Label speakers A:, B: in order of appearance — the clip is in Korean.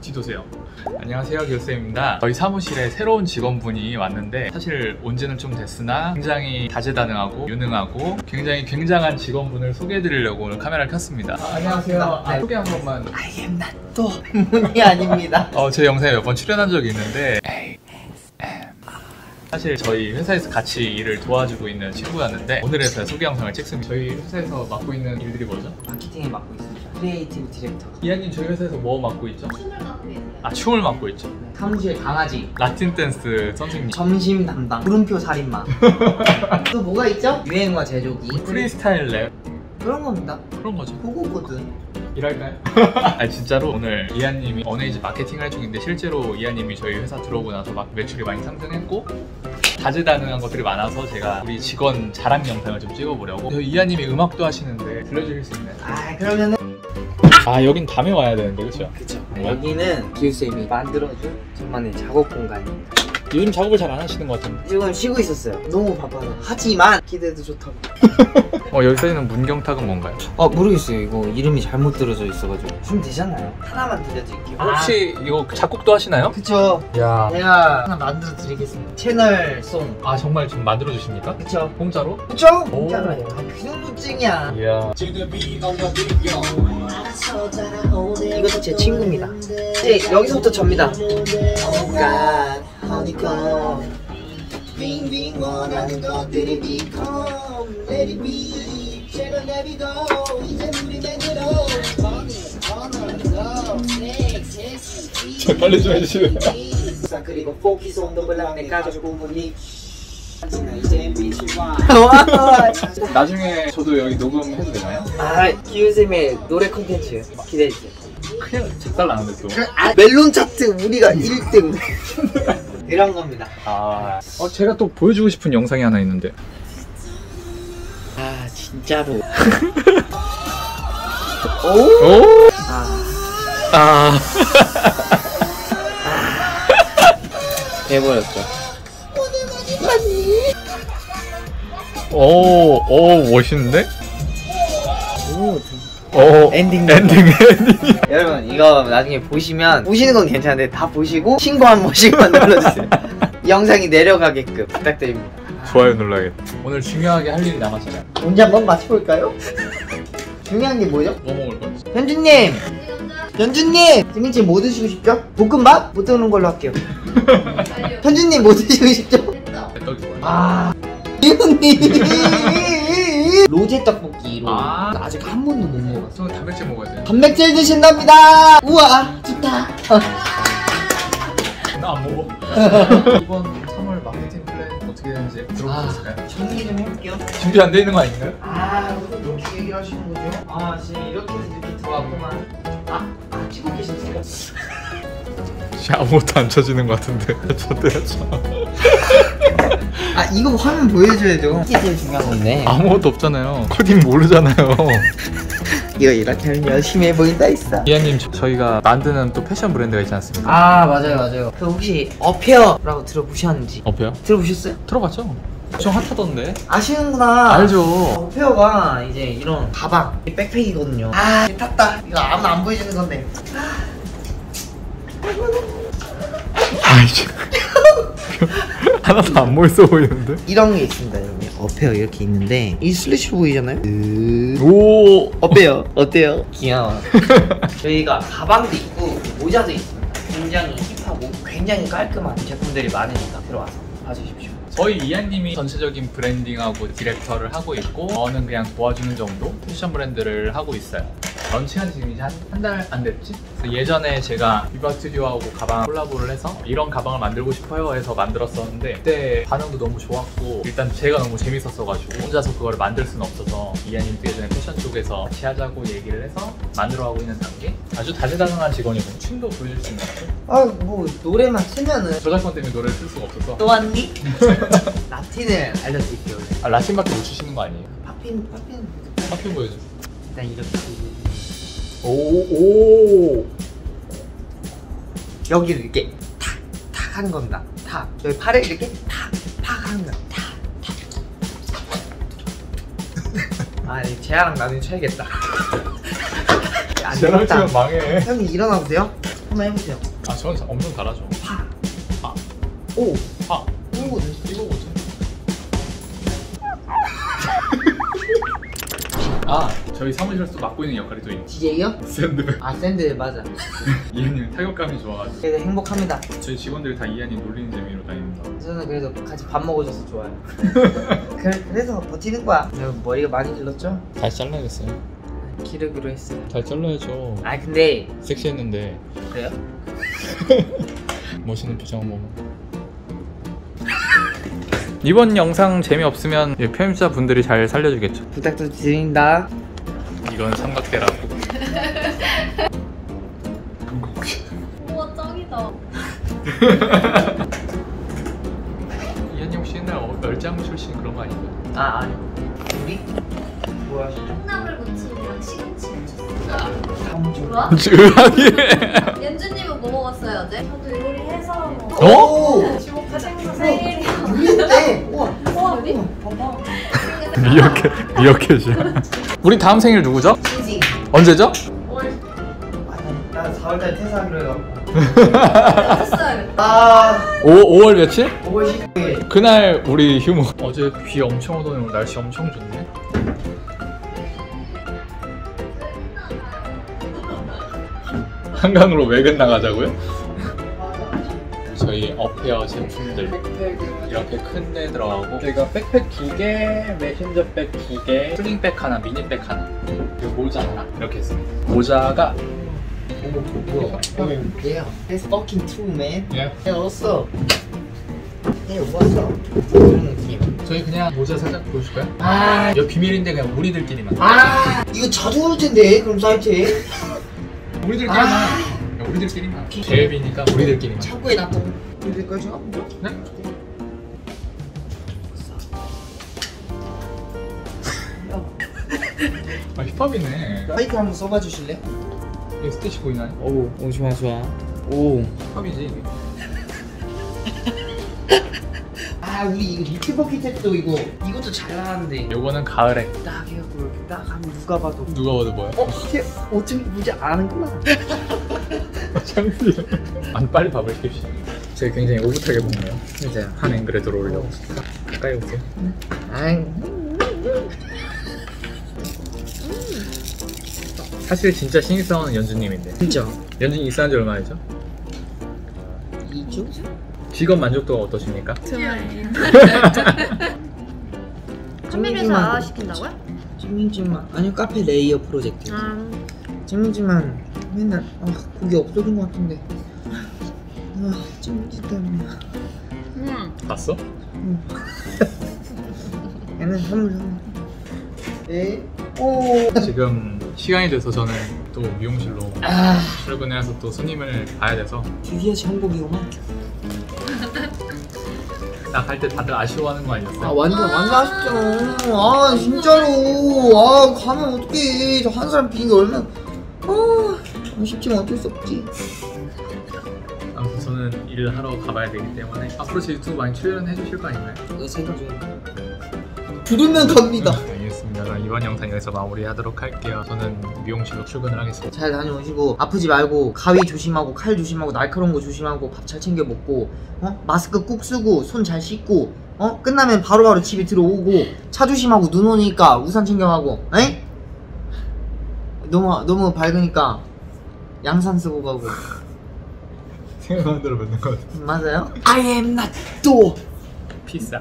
A: 지도세요. 안녕하세요, 교수입니다. 저희 사무실에 새로운 직원분이 왔는데 사실 온 지는 좀 됐으나 굉장히 다재다능하고 유능하고 굉장히 굉장한 직원분을 소개해드리려고 오늘 카메라를 켰습니다. 아, 안녕하세요. 아, 소개 한 번만.
B: I am not 또 문이 아닙니다.
A: 어, 제 영상에 몇 번 출연한 적이 있는데 사실 저희 회사에서 같이 일을 도와주고 있는 친구였는데 오늘 회사 소개 영상을 찍습니다. 저희 회사에서 맡고 있는 일들이 뭐죠?
B: 마케팅에 맡고 있습니다. creative director.
A: 이한님 저희 회사에서 뭐 맡고 있죠?
C: 춤을 맡고 계세요.
A: 아 춤을 맡고 있죠.
B: 사무실 강아지.
A: 라틴 댄스 선생님.
B: 점심 담당. 물음표 살인마. 또 뭐가 있죠? 유행어 제조기.
A: 프리스타일 랩
B: 그런 겁니다.
A: 그런 거죠.
B: 그거거든.
A: 일할까요? 아 진짜로 오늘 이한님이 언에이즈 마케팅을 해주고 있는데 실제로 이한님이 저희 회사 들어오고 나서 막 매출이 많이 상승했고 다재다능한 것들이 많아서 제가 우리 직원 자랑 영상을 좀 찍어보려고 저희 이한님이 음악도 하시는데 들려주실 수 있나요?
B: 아 그러면은
A: 아 여긴 밤에 와야 되는데? 그쵸. 뭐야?
B: 여기는 기우쌤이 만들어준 저만의 작업 공간입니다.
A: 요즘 작업을 잘 안 하시는 것 같은데
B: 지금 쉬고 있었어요. 너무 바빠서. 하지만 기대도 좋다고.
A: 어 여기 써있는 문경탁은 뭔가요?
B: 어 모르겠어요. 이거 이름이 잘못 들어져 있어가지고. 좀 되셨나요? 하나만 들려드릴게요.
A: 혹시 이거 작곡도 하시나요?
B: 그쵸.
A: 야.
B: 제가 하나 만들어 드리겠습니다. 채널 송.
A: 아 정말 좀 만들어 주십니까?
B: 그쵸.
A: 공짜로?
B: 그쵸?
A: 오.
B: 진짜로 해요. 아, 그 정도쯤이야.
A: 이야.
B: 이것도 제 친구입니다. 이제 여기서부터 접니다. Honeycomb. 빙빙 원하는 것들이 become. Let it be. 제발 내비도 이제 우리
A: 저 빨리 좀 해주시면.
B: 그리고 포키스 온도 블락 내 가족 부분이.
A: 나중에 저도 여기 녹음해도 되나요?
B: 아 기우쌤의 노래 콘텐츠 기대해주세요.
A: 그냥 작살 나는데 또.
B: 아, 멜론 차트 우리가 1등 이런 겁니다
A: 아. 어 제가 또 보여주고 싶은 영상이 하나 있는데.
B: 아 진짜로 오?
A: 오.
B: 아
A: 아.
B: 해버렸죠
A: 오, 오 멋있는데?
B: 오,
A: 오.
B: 엔딩
A: 엔딩 엔딩.
B: 여러분 이거 나중에 보시면 보시는 건 괜찮은데 다 보시고 신고 한 번씩만 눌러주세요 이 영상이 내려가게끔 부탁드립니다
A: 좋아요 눌러야겠다. 오늘 중요하게 할 일이 남았잖아요.
B: 언제 한번 맞춰볼까요? 중요한 게 뭐죠?
A: 뭐 먹을 거지?
B: 현주님! 현주님! 지민씨 뭐 드시고 싶죠? 볶음밥? 못 드는 걸로 할게요 현주님 뭐 드시고 싶죠?
A: 떡이 좋아요.
B: 아 이언니 로제 떡볶이 로
A: 아.
B: 아직 한 번도 못 먹었어
A: 저는 단백질 먹어야 돼.
B: 단백질 드신답니다 우와 좋다
A: 나 안 먹어. 이번 3월 마케팅 플랜 어떻게 되는지 들어볼 수 있을까요?
B: 정리 좀 해볼게요
A: 준비 안 돼 있는 거 아닌가요?
B: 아 오늘 이렇게 얘기를 하시는 거죠? 아 지금 이렇게 해서 이렇게 들어왔구만 아, 아 찍고 계셨어요?
A: 아무것도 안 쳐지는 것 같은데. 저때였죠.
B: 아 이거 화면 보여줘야죠 이게 제일 중요한 건데
A: 아무것도 없잖아요. 코딩 모르잖아요.
B: 이거 이렇게 하면 열심히 해 보인다 있어
A: 이한님 저희가 만드는 또 패션 브랜드가 있지 않습니까?
B: 아 맞아요 맞아요 그 혹시 어페어라고 들어보셨는지
A: 어때요?
B: 들어보셨어요?
A: 들어봤죠? 엄청 핫하던데.
B: 아시는구나
A: 알죠.
B: 어페어가 이제 이런 가방 이 백팩이거든요 아 탔다 이거 아무나 안 보여주는 건데
A: 아이씨. 하나도 안 멋있어 보이는데?
B: 이런 게 있습니다 여러분 어페어 이렇게 있는데 이 슬래시 보이잖아요
A: 오.
B: 어때요? 어때요? 귀여워 저희가 가방도 있고 모자도 있습니다 굉장히 힙하고 굉장히 깔끔한 제품들이 많으니까 들어와서 봐주십시오
A: 저희 이한님이 전체적인 브랜딩하고 디렉터를 하고 있고 저는 그냥 도와주는 정도 패션 브랜드를 하고 있어요. 런칭한 지 지금 이제 한 달 안 됐지? 예전에 제가 비바 스튜디오하고 가방 콜라보를 해서 이런 가방을 만들고 싶어요 해서 만들었었는데 그때 반응도 너무 좋았고 일단 제가 너무 재밌었어가지고 혼자서 그거를 만들 수는 없어서 이한님도 예전에 패션 쪽에서 같이 하자고 얘기를 해서 만들어가고 있는 단계 아주 다재다능한 직원이고 춤도 보여줄 수 있는 것 같아요.
B: 아뭐 노래만 틀면은
A: 저작권 때문에 노래를 쓸 수가 없어서
B: 또 왔니? 라틴을 알려드릴게요.
A: 아, 라틴밖에 못 추시는 거 아니에요?
B: 팝핀 팝핀
A: 커피 보여줘.
B: 일단 이렇게
A: 오, 오.
B: 여기를 이렇게 탁 탁 하는 겁니다 탁 여기 팔을 이렇게 탁 탁 하는 거야 탁아 제아랑 나중에 쳐야겠다 안 되겠다
A: 치면 망해.
B: 형님 일어나 보세요 한번 해보세요.
A: 아 저는 엄청 잘하죠.
B: 파.
A: 파.
B: 오.
A: 파.
B: 오. 됐어.
A: 이거 뭐지? 아 저희 사무실에서 맡고 있는 역할이 또 있는
B: DJ요?
A: 샌드
B: 아 샌드 맞아.
A: 이한님 타격감이 좋아가지고
B: 그래도 행복합니다.
A: 저희 직원들이 다 이한님 놀리는 재미로 다닙니다.
B: 저는 그래도 같이 밥 먹어줘서 좋아요. 그, 그래서 버티는 거야. 머리가 많이 길렀죠?
A: 다시 잘라야겠어요.
B: 기르기로 했어요.
A: 잘 잘라야죠.
B: 아 근데
A: 섹시했는데
B: 그래요?
A: 멋있는 표정 한번. 이번 영상 재미없으면 편집자 분들이 잘 살려주겠죠.
B: 부탁도 드린다.
A: 이건 삼각대라고.
C: 우와 짱이다.
A: 이한님 혹시 옛날 어- 멸장 출신 그런 거 아닌가요?
B: 아 아니. 우리 뭐 하시죠?
C: 콩나물 무침이랑 시금치.
B: 다음 주.
C: 뭐야?
A: 으악이.
C: 연주님은 뭐 먹었어요 어제? 저도 요리해서 뭐.
B: 어?
C: 주목하생사 생일이요.
B: 우리인
A: 미어캣 미어캣이야. 우리 다음 생일 누구죠?
B: 징징.
A: 언제죠?
C: 뭘
B: 아, 나 4월달에 퇴사하기로 해갖고.
C: 했어요?
B: 아.
A: 5, 5월 며칠?
B: 5월 19일.
A: 그날 우리 휴무 어제 비 엄청 오더니 오늘 날씨 엄청 좋네 한강으로 외근 나가자고요? 저희 어페어 제품들 이렇게 큰 데 들어가고 저희가 백팩 두 개, 메신저 백 두 개, 슬링백 하나, 미니백 하나 그리고 모자 하나 이렇게 있습니다 모자가
B: 뭐야? Yeah. That's fucking true, man.
A: 예.
B: Hey, what's up? Hey, what's up? 이런 느낌.
A: 저희 그냥 모자 살짝 보여줄까요?
B: 아,
A: 이거 비밀인데 그냥 우리들끼리만
B: 아, 이거 자주 올 텐데 그럼 사이트에
A: 우리들끼리만
B: 아.
A: 우리들끼리만 제일비니까 우리들끼리만
B: 창고에 놔둬. 이럴까지 하고.
A: 네? 아 힙합이네
B: 사이트 한번 써봐 주실래?
A: 이게 스테이시 보이나요?
B: 오, 오 좋아 좋아. 오.
A: 힙합이지
B: 아, 우리 이거 리트 버킷도 이거 이것도 잘 나왔는데.
A: 요거는 가을에
B: 딱 해갖고 이렇게 딱 하면 누가 봐도.
A: 누가 봐도 뭐야?
B: 어, 이게 어쩜 무지 아는구나.
A: 창피해 아니 빨리 밥을 킵시다 제가 굉장히 오붓하게 먹네요
B: 진짜요.
A: 한 앵글에 들어오려고 가까이 오세요
B: 아이,
A: 사실 진짜 신입사원은 연주님인데
B: 진짜.
A: 연주님 입사한 지 얼마 됐죠?
B: 2주?
A: 직업 만족도가 어떠십니까?
B: 찜질만-
C: 한민에서 시킨다고요?
B: 찜질만 아니요 카페 레이어 프로젝트.
C: 아,
B: 찜질만 맨날 아 고기 없어진 것 같은데. 아 찜질 때문에.
C: 음.
A: 봤어?
B: 응. 얘는 선물 선물. 네. 오.
A: 지금 시간이 돼서 저는 또 미용실로
B: 아
A: 출근을 해서 또 손님을 봐야 돼서
B: 드디어 전복이구만.
A: 나 갈 때 다들 아쉬워하는 거 아니었어요?
B: 아 완전 완전 아쉽죠. 아 진짜로. 아 가면 어떡해. 저 한 사람 비는 게 얼마나. 아아 쉽지만 어쩔 수 없지.
A: 아무튼 저는 일을 하러 가봐야 되기 때문에 앞으로 제 유튜브 많이 출연해 주실 거 아닌가요?
B: 이거 생각 중에. 부르면 갑니다.
A: 네, 알겠습니다. 그럼 이번 영상 여기서 마무리하도록 할게요. 저는 미용실로 출근을 하겠습니다.
B: 잘 다녀오시고 아프지 말고 가위 조심하고 칼 조심하고 날카로운 거 조심하고 밥 잘 챙겨 먹고 어 마스크 꾹 쓰고 손 잘 씻고 어 끝나면 바로바로 집에 들어오고 차 조심하고 눈 오니까 우산 챙겨가고 에? 너무 너무 밝으니까 양산 쓰고 가고
A: 생각하는 대로 맺는 것 같아요.
B: 맞아요? I am not 또
A: 피싸.